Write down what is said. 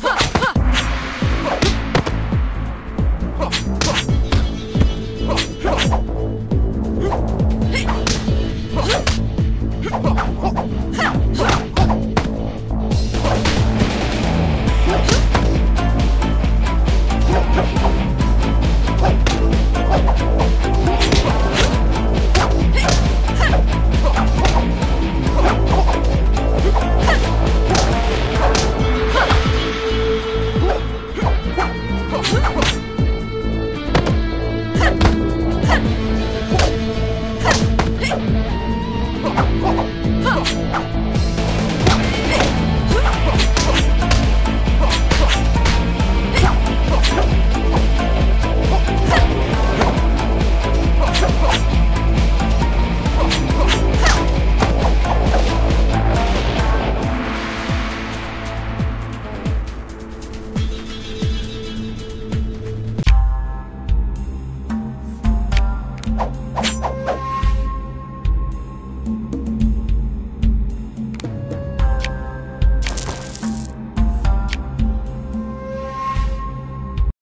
Huh.